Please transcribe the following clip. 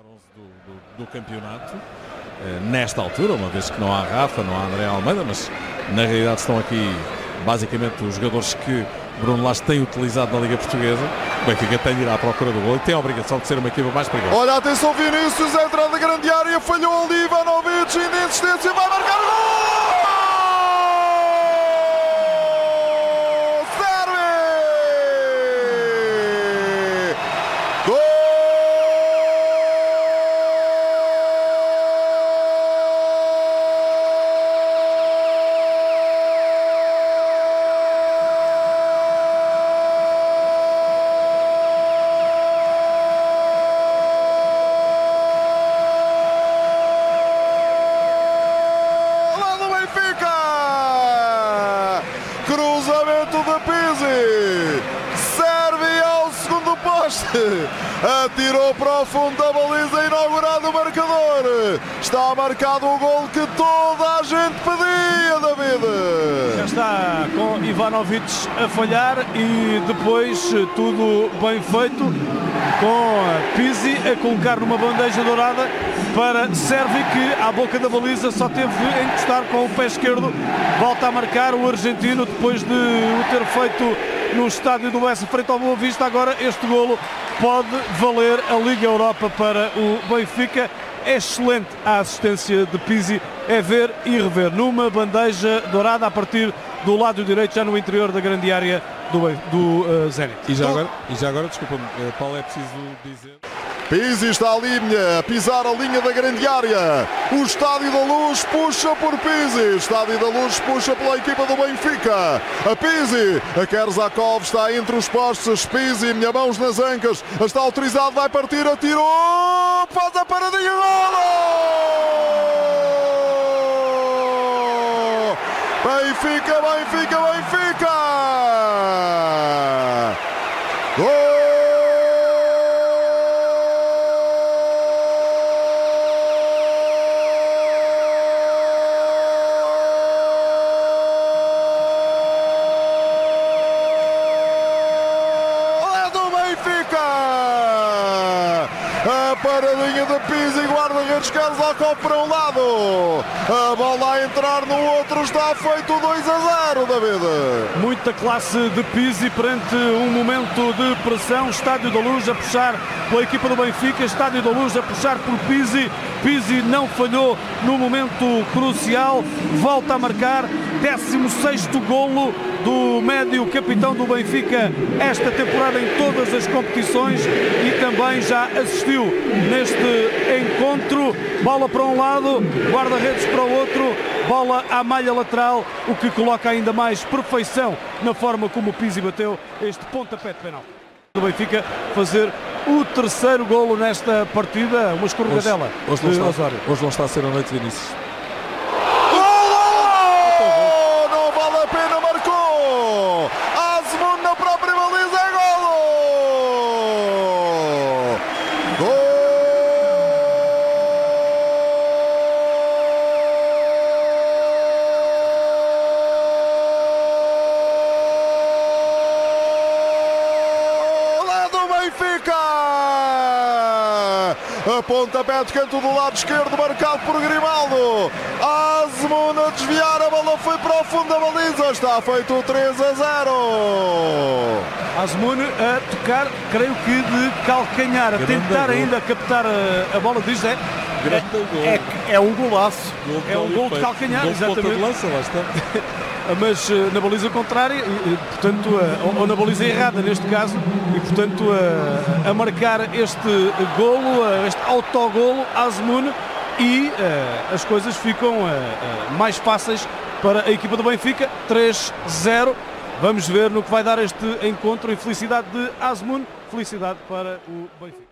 Do, do, do, campeonato nesta altura, uma vez que não há Rafa, não há André Almeida, mas na realidade estão aqui basicamente os jogadores que Bruno Lage tem utilizado na Liga Portuguesa. O Benfica tem de ir à procura do gol e tem a obrigação de ser uma equipa mais perigosa. Olha, atenção Vinícius, entrada da grande área, falhou ali Ivanovic, ainda insistência, Cruzamento de Pizzi. Atirou para o fundo da baliza, inaugurado o marcador. Está marcado o gol que toda a gente pedia, David. Já está com Ivanovic a falhar e depois tudo bem feito com Pizzi a colocar numa bandeja dourada para Servi que à boca da baliza só teve de encostar com o pé esquerdo. Volta a marcar o argentino depois de o ter feito no estádio do Bessa frente ao Boa Vista. Agora este golo pode valer a Liga Europa para o Benfica. É excelente a assistência de Pizzi, é ver e rever numa bandeja dourada a partir do lado direito, já no interior da grande área do, do uh, Zenit. E já agora, e já agora desculpa-me, Paulo, é preciso dizer. Pizzi está ali a pisar a linha da grande área. O Estádio da Luz puxa por Pizzi. Estádio da Luz puxa pela equipa do Benfica. A Pizzi, a Kerzakov está entre os postes. Pizzi, minha mãos nas ancas. Está autorizado, vai partir, atirou. Faz a paradinha, golo! Benfica, Benfica, Benfica! A paradinha de Pizzi, guarda-redes Carlos Alcoff para um lado. A bola a entrar no outro, está feito 2 a 0, David. Muita classe de Pizzi perante um momento de pressão. Estádio da Luz a puxar pela equipa do Benfica, Estádio da Luz a puxar por Pizzi. Pizzi não falhou no momento crucial, volta a marcar 16º golo do médio capitão do Benfica esta temporada em todas as competições e também já assistiu neste encontro. Bola para um lado, guarda-redes para o outro, bola à malha lateral, o que coloca ainda mais perfeição na forma como o Pizzi bateu este pontapé de penal. Do Benfica fazer o terceiro golo nesta partida, uma escorregadela hoje, hoje, não está, hoje não está a ser a noite de Vinícius. Benfica! A pontapé de canto do lado esquerdo, marcado por Grimaldo. Azmoun a desviar, a bola foi para o fundo da baliza. Está feito 3 a 0. Azmoun a tocar, creio que de calcanhar, a tentar gol. ainda captar a, a bola, diz é. É, é, é, um golaço. Gol é um gol de calcanhar, gol exatamente. De lança, lá está. mas eh, na baliza contrária, e, portanto, ou na baliza errada neste caso, e portanto a, a marcar este golo, este autogolo, Azmoun, e as coisas ficam mais fáceis para a equipa do Benfica, 3-0. Vamos ver no que vai dar este encontro. Infelicidade de Azmoun, felicidade para o Benfica.